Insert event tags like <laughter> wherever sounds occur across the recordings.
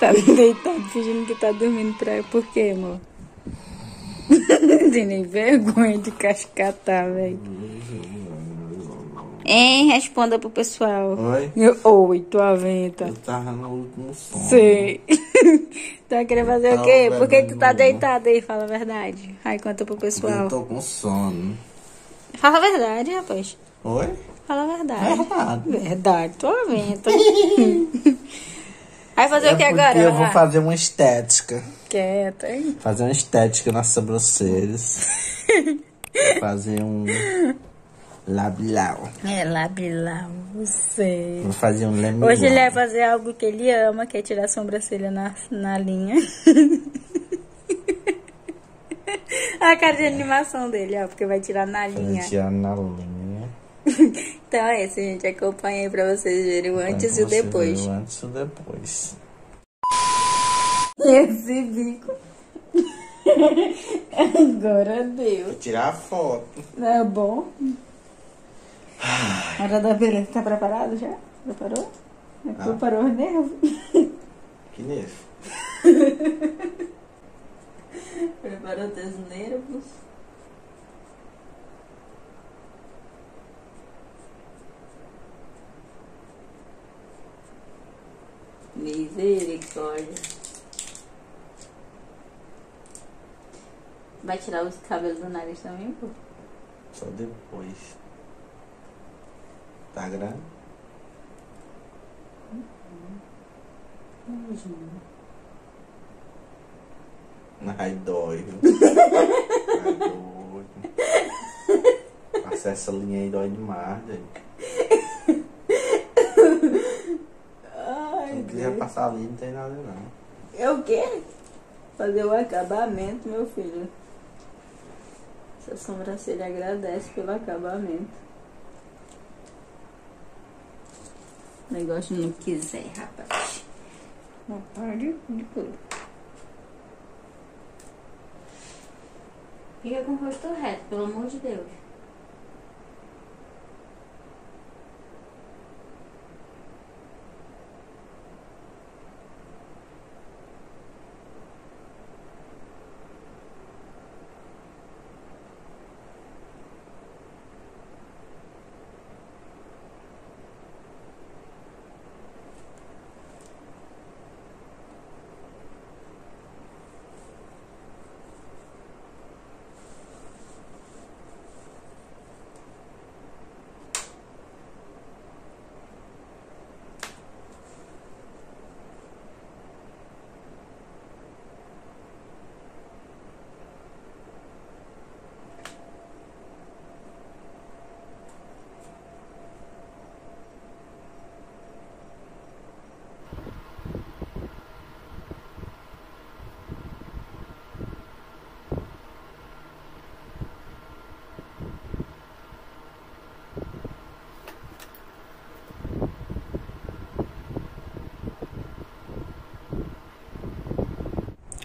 Tá deitado fingindo que tá dormindo pra... Por quê, amor? <laughs> Tem nem vergonha de cascatar, velho. Hein? Responda pro pessoal. Oi? Eu- Oi, tua venta. Eu tava no último sono. Sei. <laughs> tá querendo fazer o Tá quê? Por que tu tá deitado aí? Fala a verdade. Aí conta pro pessoal. Eu tô com sono. Fala a verdade, rapaz. Oi? Fala a verdade. Verdade. Verdade, tua venta. <laughs> Vai fazer É o que agora? Eu Vai vou fazer uma estética. Quieta, hein? Fazer uma estética nas sobrancelhas. <laughs> fazer um labial. É, labilau, você. Vou fazer um lemilão. Hoje ele vai fazer algo que ele ama, que é tirar a sobrancelha na, na linha. <laughs> <laughs> a cara de animação dele, ó, porque vai tirar na linha. Tirar na linha. <laughs> Então é isso, gente. Acompanha aí pra vocês verem o antes e o depois. O antes e o depois. <laughs> Esse bico. <laughs> Agora deu. Vou tirar a foto. É bom. Hora da beleza. Tá preparado já? Preparou? Ah. Preparou os nervos? Que nervo. Preparou teus nervos? Misericórdia. Vai tirar os cabelos do nariz também, pô? Só depois. Tá grande? Ai, dói. <laughs> Ai, doido. Passar essa linha aí dói demais, gente. Ai, Passar ali, não tem nada não. É o quê? Fazer o acabamento, meu filho. Essa sobrancelha agradece pelo acabamento. O negócio não quiser, rapaz. Não pode de tudo. Fica com o rosto reto, pelo amor de Deus.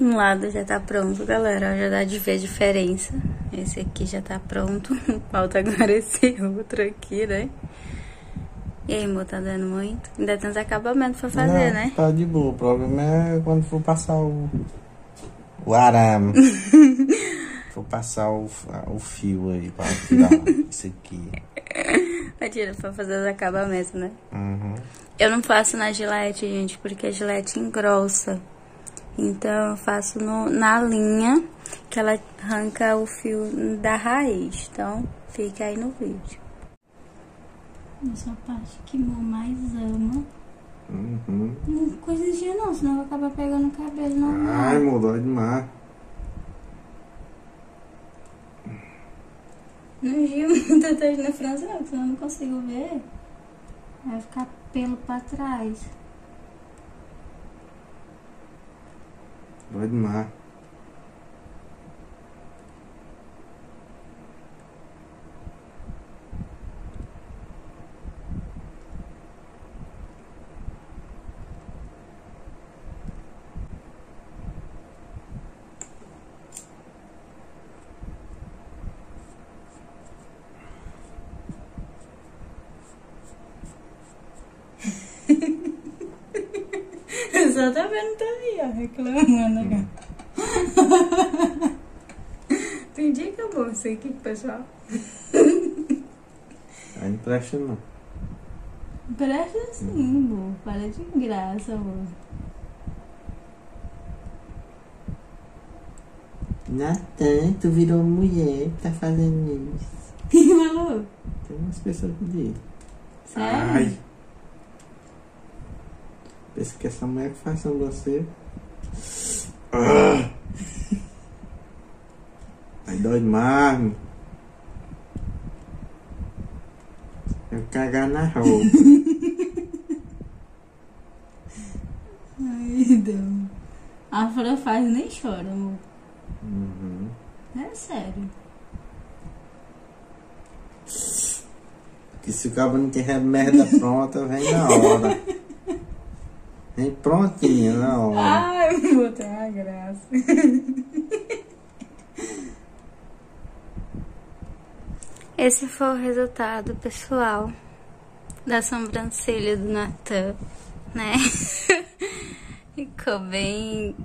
Um lado já tá pronto, galera. Já dá de ver a diferença. Esse aqui já tá pronto. <laughs> Falta agora <laughs> esse outro aqui, né? E aí, amor, tá dando muito? Ainda tem uns acabamentos pra fazer, Não, né? Tá de boa. O problema é quando for passar o. O arame. <laughs> for passar o, o fio aí pra tirar isso aqui. Vai tirar pra fazer os acabamentos, né? Uhum. Eu não faço na gilete, gente, porque a gilete engrossa. Então eu faço no- na linha que ela arranca o fio da raiz. Então fica aí no vídeo. Essa parte que eu mais ama. Uhum. Não coisa de dia não, senão vai acabar pegando o cabelo normal. Ai, mudou demais. Não giro muito atrás na França não, senão eu não consigo ver. Vai ficar pelo pra trás. Dói pessoa tá vendo aí, ó, reclamando. Hum. <laughs> Que eu vou isso aqui, pessoal. <laughs> Aí não presta não. Presta sim, amor. Para de graça, amor. Natan, tu virou mulher, tá fazendo isso. <laughs> Quem falou? Tem umas pessoas que dizem. Sério? Ai. Pensa que essa mulher que faz você. Ah. Aí dói mais. Eu cagar na roupa. Ai, Deus. A Fran faz nem chora, amor. Uhum. É sério. Que se o cabo não tiver merda pronta, vem na hora. Vem prontinha na hora. Ai, vou ter uma graça. <laughs> Esse foi o resultado, pessoal, da sobrancelha do Natan, né? <laughs> Ficou bem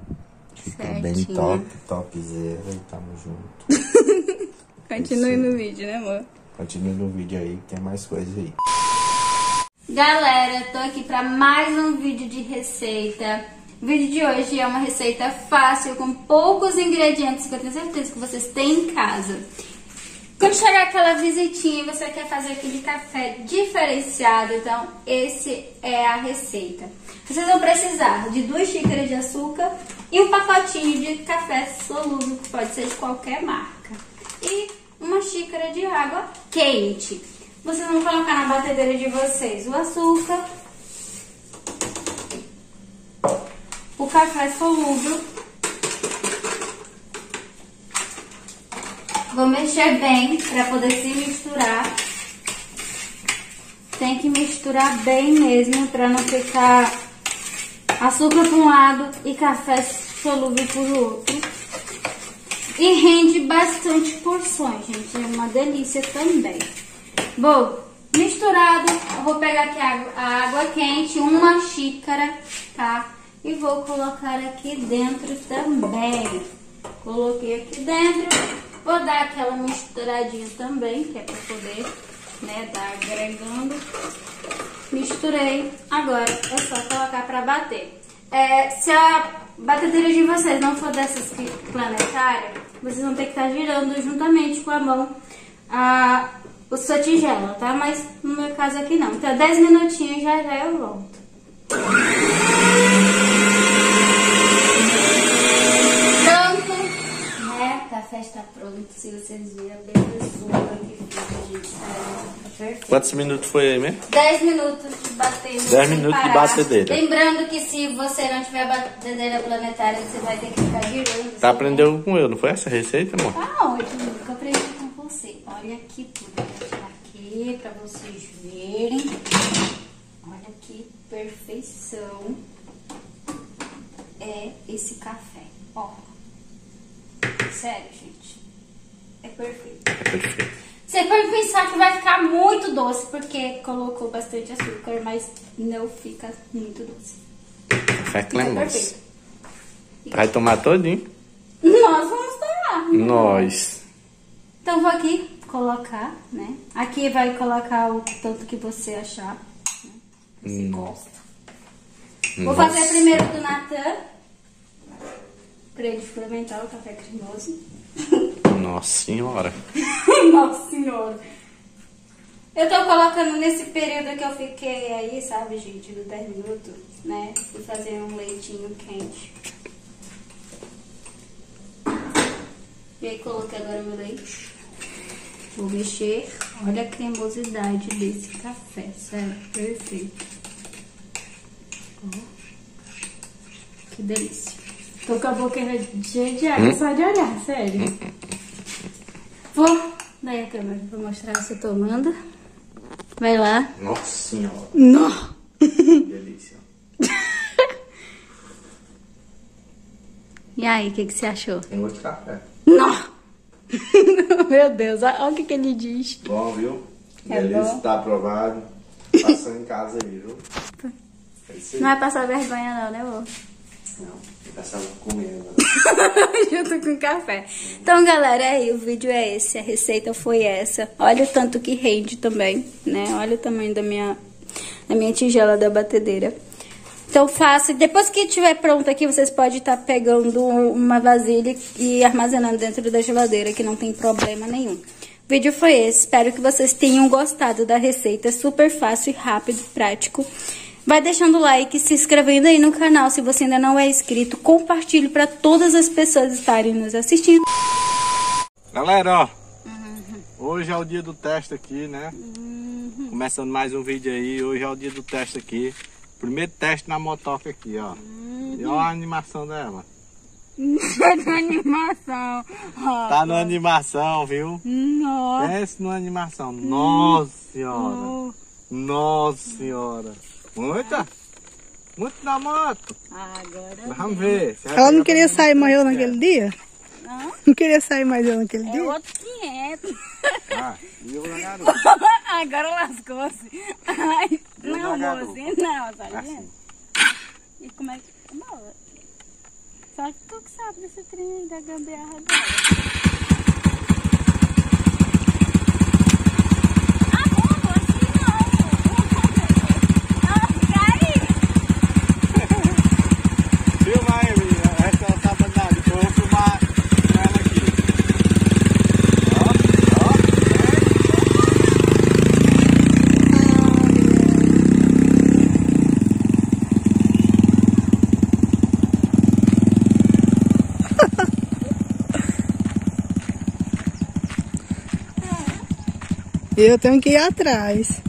certinho. Bem top, topzera e tamo junto. <laughs> Continue no vídeo, né, amor? Continue no vídeo aí que tem mais coisa aí. Galera, tô aqui para mais um vídeo de receita. O vídeo de hoje é uma receita fácil, com poucos ingredientes que eu tenho certeza que vocês têm em casa. Quando chegar aquela visitinha e você quer fazer aquele café diferenciado, então esse é a receita. Vocês vão precisar de duas xícaras de açúcar e um pacotinho de café solúvel, que pode ser de qualquer marca. E uma xícara de água quente. Vocês vão colocar na batedeira de vocês o açúcar, o café solúvel Vou mexer bem para poder se misturar. Tem que misturar bem mesmo para não ficar açúcar para um lado e café solúvel para o outro. E rende bastante porções, gente. É uma delícia também. Bom, misturado, eu vou pegar aqui a água, quente, uma xícara, tá? E vou colocar aqui dentro também. Coloquei aqui dentro. Vou dar aquela misturadinha também, que é para poder, né, dar agregando. Misturei. Agora é só colocar para bater. É, se a batedeira de vocês não for dessas planetárias, vocês vão ter que estar tá girando juntamente com a mão a, a sua tigela, tá? Mas no meu caso aqui não. Então 10 minutinhos já já eu volto. café está pronto. Se vocês viram a belezura que fica, gente. Tá perfeito. Quantos minutos foi aí mesmo? 10 minutos de bater. 10 minutos parar. de batedeira. Lembrando que se você não tiver batedeira planetária, você vai ter que ficar girando. Tá aprendendo com eu, não foi essa receita, amor? Ah, ótimo. Eu aprendi com você. Olha tirar pra vocês verem. Olha que perfeição é esse café. Ó. Sério, gente. É perfeito. É perfeito. Você pode pensar que vai ficar muito doce, porque colocou bastante açúcar, mas não fica muito doce. Café cremoso. Vai tomar todinho? Nós vamos tomar. Nós. Então vou aqui colocar, né? Aqui vai colocar o tanto que você achar. Né? Você hum. gosta. Vou fazer primeiro do Natan para ele experimentar o café cremoso. Nossa senhora. <laughs> Nossa senhora. Eu tô colocando nesse período que eu fiquei aí, sabe, gente, do 10 minutos, né? Fui fazer um leitinho quente. E aí coloquei agora meu leite. Vou mexer. Olha a cremosidade desse café, sério, perfeito. que delícia. Tô com a boca cheia de água, hum? só de olhar, sério. Vou dar a câmera pra mostrar você tomando. Vai lá. Nossa senhora. Não. Delícia. <laughs> e aí, o que, que você achou? Tem outro café. <laughs> Meu Deus, olha o que, que ele diz. Bom, viu? É bom. tá aprovado. Passando em casa aí, viu? <laughs> Não vai passar vergonha não, né, amor? Não, eu passava comendo. <laughs> Junto com café. Então, galera, aí o vídeo é esse. A receita foi essa. Olha o tanto que rende também, né? Olha o tamanho da minha, da minha tigela da batedeira. Então faça. Depois que estiver pronto aqui, vocês podem estar pegando uma vasilha e armazenando dentro da geladeira, que não tem problema nenhum. O vídeo foi esse. Espero que vocês tenham gostado da receita. Super fácil rápido, prático. Vai deixando o like, se inscrevendo aí no canal se você ainda não é inscrito. Compartilhe para todas as pessoas estarem nos assistindo. Galera, ó. Hoje é o dia do teste aqui, né? Começando mais um vídeo aí. Hoje é o dia do teste aqui. Primeiro teste na motoca aqui, ó. E olha a animação dela. Tá animação. Tá na animação, viu? Nossa. Pense numa animação. Nossa senhora. Nossa senhora. Muita? Muito na moto. Agora Vamos ver. Ela não queria sair mim. mais eu naquele dia? Não queria sair mais eu naquele é dia? outro 500. Ah, e eu na garupa. <laughs> Agora lascou-se. Ai, Eu não, garupa. não, tá Assim. vendo? E como é que. Bola. Só que tu que sabe desse trem da gambiarra agora. Ah, bom, assim não. Não, fica aí. Filma aí, menina. Essa é a sabanada. Depois eu vou filmar ela aqui. Ó, ó. Eu tenho que ir atrás.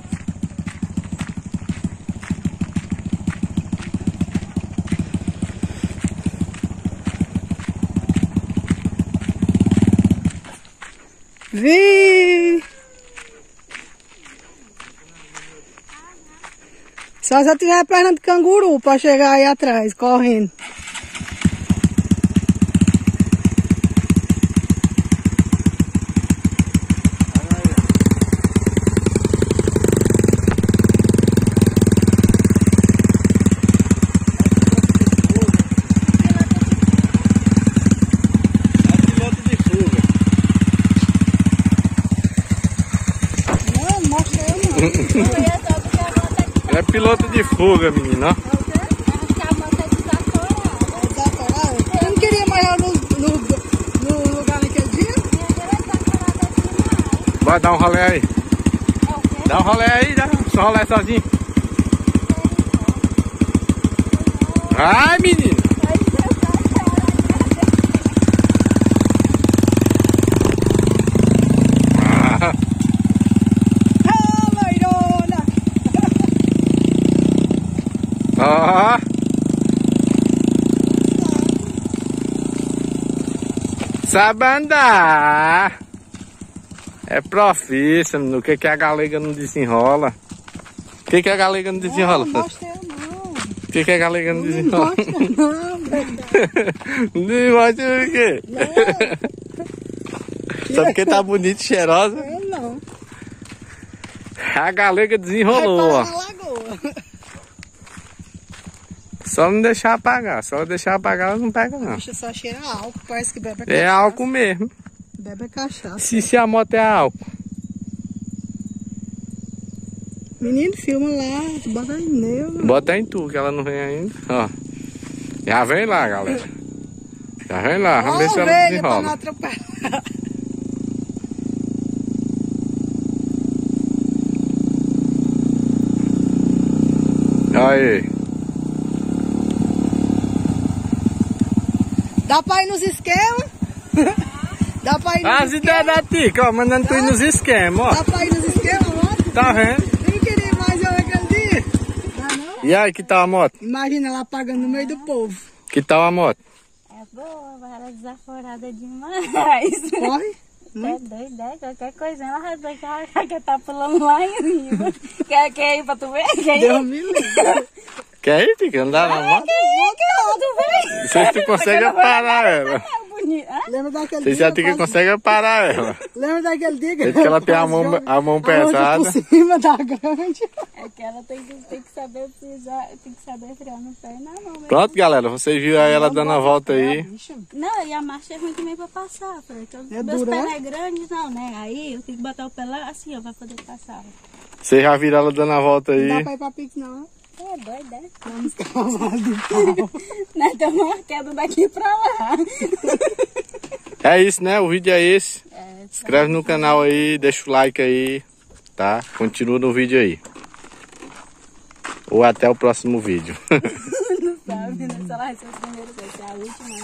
Vi! Só se eu tiver a perna de canguru pra chegar aí atrás, correndo. É piloto de fuga. Não, mostra eu não. Eu ia só porque a moto é piloto de fuga, menino. ó. Acho que a moto desaforada. Desaforado? Eu não queria eu no, no, no lugar naquele dia? Demais. Vai dar um rolê aí. Dá um rolê aí, dá. Só rolê sozinho. Ai, menino. Ah, Ah, loirona! Ó. Sabe andar. É profissa, menino. O que, que a galega não desenrola? O que, que a galega não desenrola? Não, mostra eu não. O que, que a galega não Não desenrola? não, verdade. <laughs> Não mostra o quê? Só porque tá bonita e cheirosa. Eu não. A galega desenrolou, ó. na lagoa. Só não deixar apagar. Só deixar apagar, ela não pega, não. Deixa só cheirar álcool, parece que bebe É cachaça. álcool mesmo. Bebe cachaça. Se, se a moto é álcool. Menino, filma lá, bota em neuro. Bota em tu, que ela não vem ainda. Ó. Já vem lá, galera. Já vem lá, vamos ver se ela desenrola. atropelar. Aí. Dá pra ir nos esquemas? <laughs> Dá pra ir nos As ideias da Tica, ó, mandando tu ir nos esquemas, ó. Dá pra ir nos esquemas, moto? Tá vendo? Nem queria mais eu dia. Dá não? E aí, que tal a moto? Imagina ela apagando no meio do povo. Que tal a moto? É boa, mas ela é desaforada demais. Corre. <laughs> É doido, é? Qualquer coisinha ela vai deixar, ela <laughs> quer tá pulando lá em cima. quer, quer ir pra tu ver? Quer ir? Deus me livre. Quer ir, Tica? Andar na moto? Quer ir, quer ir pra tu ver? Não sei se tu consegue parar ela. É? Lembra daquele Não dia? a Tica quase- consegue parar ela. Lembra daquele dia que que ela tem a mão- a mão pesada. por cima da grande. É porque ela tem que, tem que saber pisar, tem que saber frear no pé e na mão. mesmo. Pronto, galera, vocês viram aí ela dando a volta aí. Não, e a marcha é ruim também pra passar, porque os É meus dura, pés é? não é grande não, né? Aí eu tenho que botar o pé lá assim, ó, pra poder passar. Vocês já viram ela dando a volta Não aí. dá pra ir pra Pix, não. É doido, né? Vamos <laughs> cavalos do pau. <laughs> Nós estamos marcando daqui pra lá. É isso, né? O vídeo é esse. É, Se inscreve no canal aí, deixa o like aí, tá? Continua no vídeo aí. Ou até o próximo vídeo. <laughs> não sabe, né? Sei lá, esse é o primeiro, esse é a última.